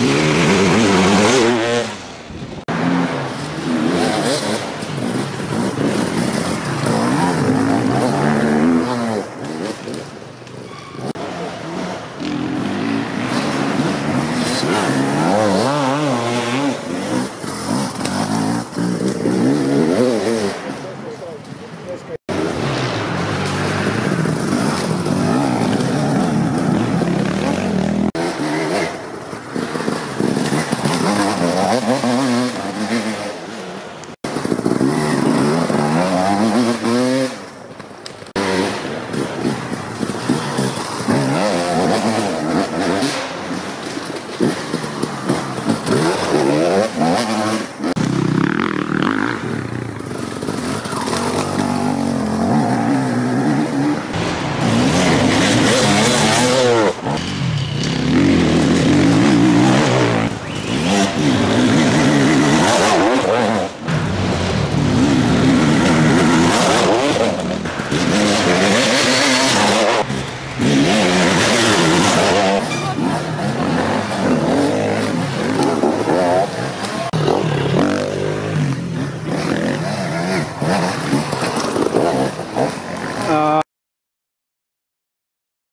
Yeah. Uh,